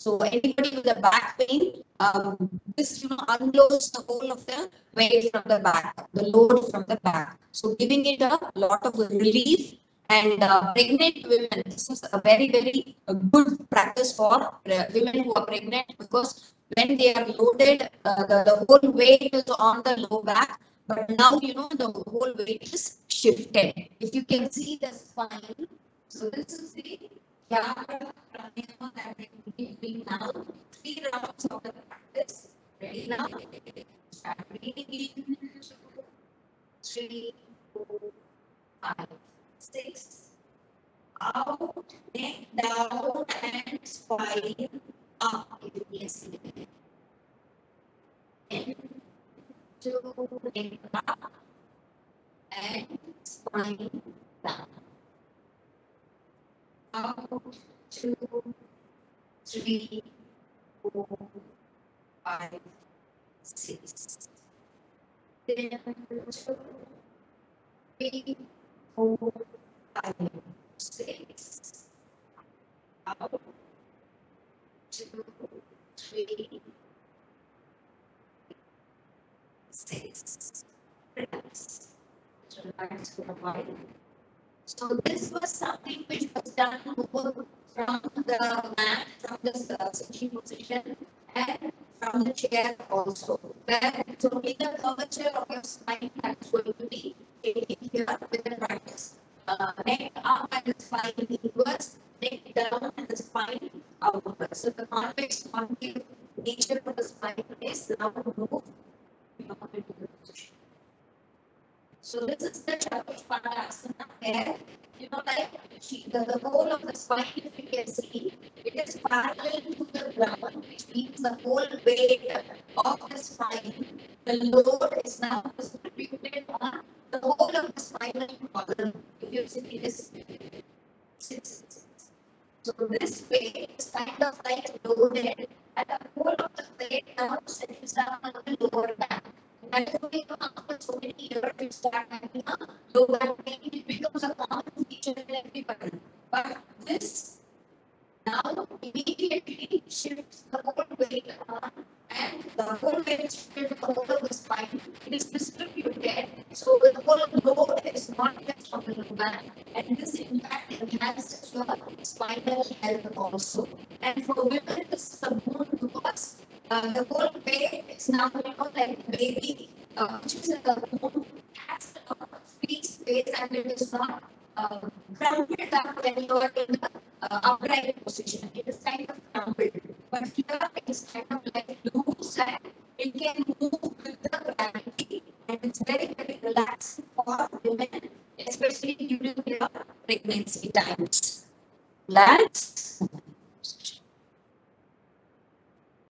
So anybody with a back pain, um, this you know unloads the whole of the weight from the back, the load from the back. So giving it a lot of relief and uh, pregnant women. This is a very very uh, good practice for uh, women who are pregnant because when they are loaded, uh, the, the whole weight is on the low back. But now you know the whole weight is shifted. If you can see the spine, so this is the that we are doing now. Three rounds of the practice. Ready now? Start breathing in. Three, four, five, six. Out, neck down, and spine up. See. In, two, neck up, and spine down out, two, three, four, five, six. Then two, three, four, five, six. Out, two, three, six. Relax. Relax for a while. So this was something which was done from the mat, the sitting position, and from the chair also. Where to make the curvature of your spine that's going to be taken here with the practice. Uh, neck up and the spine inwards, neck down and the spine outwards. So the convex concave nature of the spine is now moved. So this is the Chaturasana where, you know, like the, the whole of the spine, if you can see, it is parallel to the ground, which means the whole weight of the spine, the load is now distributed on the whole of the spinal column. If you see this, six, six. So this weight is kind of like loaded and the whole of the weight now settles down on the lower back. And so we after so many years to start having a lower pain, it becomes a common feature in everybody. But this now immediately shifts the whole weight on and the whole weight shifted over the spine. It is distributed, so the whole load is not just on the back. And this in fact enhances your spinal health also. And for women, this is a boon because uh, the whole weight is now, you know, like baby, uh, which is the womb, has a free space and it is not uh, crumpled up when you are in the uh, upright position. It is kind of crumpled. But here it is kind of like and it can move with the gravity and it's very, very relaxing for women, especially during their pregnancy times. Relax.